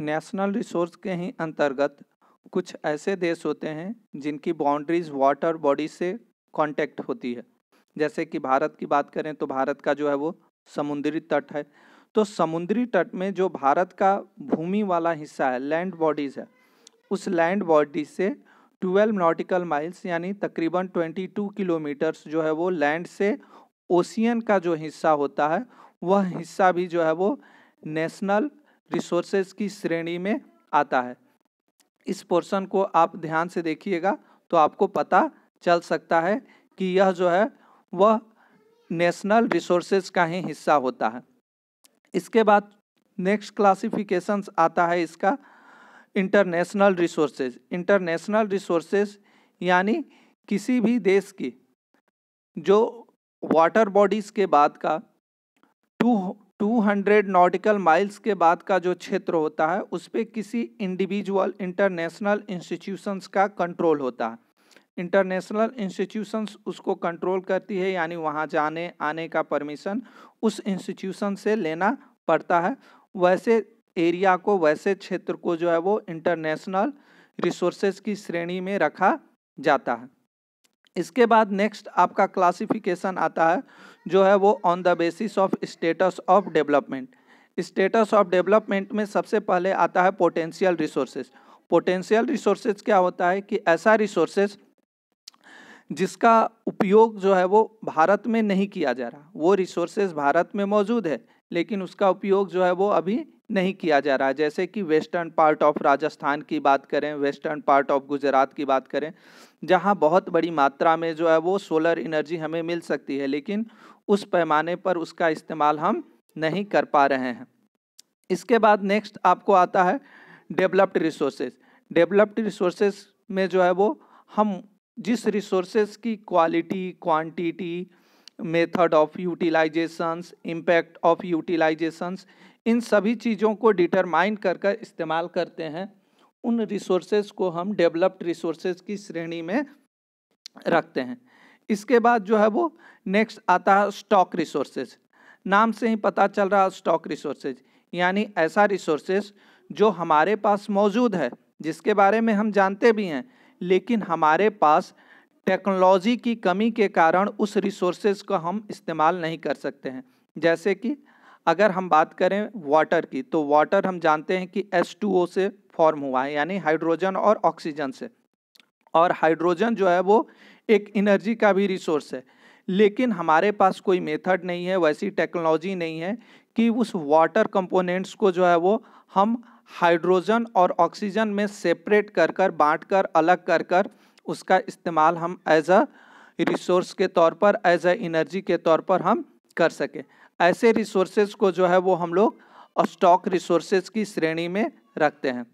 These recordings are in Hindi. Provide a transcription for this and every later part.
नेशनल रिसोर्स के ही अंतर्गत कुछ ऐसे देश होते हैं जिनकी बाउंड्रीज वाटर बॉडी से कांटेक्ट होती है। जैसे कि भारत की बात करें तो भारत का जो है वो समुद्री तट है। तो समुद्री तट में जो भारत का भूमि वाला हिस्सा है लैंड बॉडीज है, उस लैंड बॉडी से 12 नॉटिकल माइल्स यानी तकरीबन 22 किलोमीटर्स जो है वो लैंड से ओशियन का जो हिस्सा होता है, वह हिस्सा भी जो है वो नेशनल रिसोर्सेज की श्रेणी में आता है। इस पोर्शन को आप ध्यान से देखिएगा तो आपको पता चल सकता है कि यह जो है, वह नेशनल रिसोर्सेज का ही हिस्सा होता है। इसके बाद नेक्स्ट क्लासिफिकेशंस आता है इसका इंटरनेशनल रिसोर्सेज इंटरनेशनल रिसोर्सेज यानी किसी भी देश की, जो वाटर बॉडीज़ के बाद का two two hundred nautical miles के बाद का जो क्षेत्र होता है, उस पर किसी इंडिविजुअल इंटरनेशनल इंस्टीट्यूशंस का कंट्रोल होता है। इंटरनेशनल इंस्टीट्यूशंस उसको कंट्रोल करती है, यानी वहाँ जाने, आने का परमिशन उस इंस्टीट्यूशन से लेना पड़ता है। वैसे एरिया को, वैसे क्षेत्र को जो है वो इंटरनेशनल रिसोर्सेज की श्रेणी में रखा जाता है। इसके बाद नेक्स्ट आपका क्लासिफिकेशन आता है, जो है वो on the basis of status of development status of development में सबसे पहले आता है पोटेंशियल रिसोर्सेज पोटेंशियल रिसोर्सेज क्या होता है कि ऐसा रिसोर्सेज जिसका उपयोग जो है वो भारत में नहीं किया जा रहा। वो रिसोर्सेज भारत में मौजूद है, लेकिन उसका उपयोग जो है वो अभी नहीं किया जा रहा। है जैसे कि वेस्टर्न पार्ट ऑफ़ राजस्थान की बात करें, वेस्टर्न पार्ट ऑफ़ गुजरात की बात करें, जहाँ बहुत बड़ी मात्रा में जो है वो सोलर एनर्जी हमें मिल सकती है, लेकिन उस पैमाने पर उसका इस्तेमाल हम नहीं कर पा रहे हैं। इसके बाद नेक्स्ट आपको आता है डेवलप्ड रिसोर्सेज डेवलप्ड रिसोर्सेज में जो है वो हम जिस रिसोर्सेज की quality quantity method of utilisations impact of utilisations इन सभी चीज़ों को डिटरमाइन कर कर इस्तेमाल करते हैं। उन रिसोर्सेज को हम डेवलप्ड रिसोर्सेज की श्रेणी में रखते हैं। इसके बाद जो है वो नेक्स्ट आता है स्टॉक रिसोर्सेज नाम से ही पता चल रहा है स्टॉक रिसोर्सेज यानी ऐसा रिसोर्सेज जो हमारे पास मौजूद है, जिसके बारे में हम जानते भी हैं, लेकिन हमारे पास टेक्नोलॉजी की कमी के कारण उस रिसोर्सेज को हम इस्तेमाल नहीं कर सकते हैं। जैसे कि अगर हम बात करें वाटर की तो वाटर हम जानते हैं कि H2O से फॉर्म हुआ है, यानी हाइड्रोजन और ऑक्सीजन से। और हाइड्रोजन जो है वो एक एनर्जी का भी रिसोर्स है। लेकिन हमारे पास कोई मेथड नहीं है, वैसी टेक्नोलॉजी नहीं है कि उस वाटर कंपोनेंट्स को जो है वो हम हाइड्रोजन और ऑक्सीजन में सेपरेट कर कर, बाँट कर, अलग कर कर उसका इस्तेमाल हम एज अ रिसोर्स के तौर पर एज अ एनर्जी के तौर पर हम कर सकें। ऐसे रिसोर्सेज को जो है वो हम लोग स्टॉक रिसोर्सेज की श्रेणी में रखते हैं।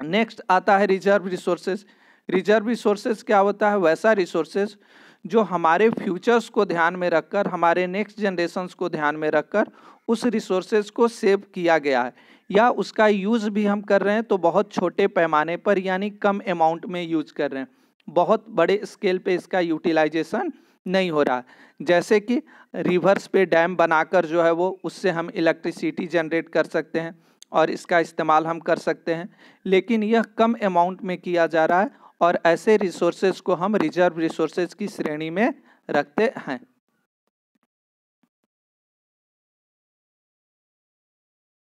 नेक्स्ट आता है रिज़र्व रिसोर्सेज रिज़र्व रिसोर्सेज क्या होता है? वैसा रिसोर्सेज जो हमारे फ्यूचर्स को ध्यान में रखकर, हमारे नेक्स्ट जनरेशन्स को ध्यान में रखकर, उस रिसोर्सेज को सेव किया गया है। या उसका यूज़ भी हम कर रहे हैं तो बहुत छोटे पैमाने पर, यानी कम अमाउंट में यूज़ कर रहे हैं। बहुत बड़े स्केल पे इसका यूटिलाइजेशन नहीं हो रहा। जैसे कि रिवर्स पे डैम बनाकर जो है वो उससे हम इलेक्ट्रिसिटी जनरेट कर सकते हैं और इसका इस्तेमाल हम कर सकते हैं। लेकिन यह कम अमाउंट में किया जा रहा है और ऐसे रिसोर्सेज को हम रिज़र्व रिसोर्सेज की श्रेणी में रखते हैं।